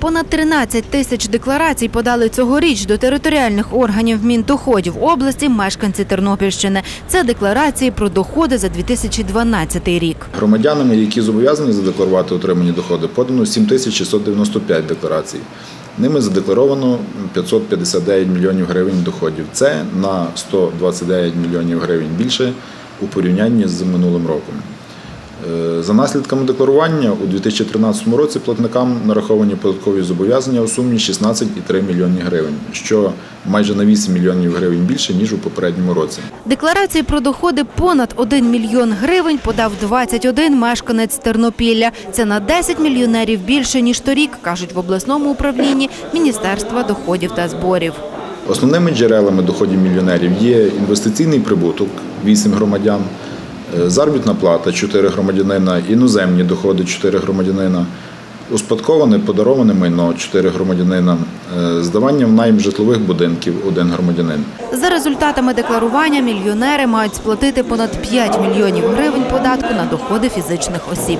Понад 13 тисяч декларацій подали цьогоріч до територіальних органів Міндоходів області мешканці Тернопільщини. Це декларації про доходи за 2012 рік. Громадянами, які зобов'язані задекларувати отримані доходи, подано 7695 декларацій. Ними задекларовано 559 мільйонів гривень доходів. Це на 129 мільйонів гривень більше у порівнянні з минулим роком. Е, За наслідками декларування у 2013 році платникам нараховані податкові зобов'язання у сумі 16,3 мільйони гривень, що майже на 8 мільйонів гривень більше ніж у попередньому році. Декларації про доходи понад 1 мільйон гривень подав 21 мешканець Тернопілля. Це на 10 мільйонерів більше, ніж торік, кажуть в обласному управлінні Міністерства доходів та зборів. Основними джерелами доходів мільйонерів є інвестиційний прибуток 8 громадян, заробітна плата 4 громадянина, іноземні доходи 4 громадянина, успадковане подароване майно 4 громадянина, е, здавання в найм житлових будинків 1 громадянин. За результатами декларування мільйонери мають сплатити понад 5 мільйонів гривень податку на доходи фізичних осіб.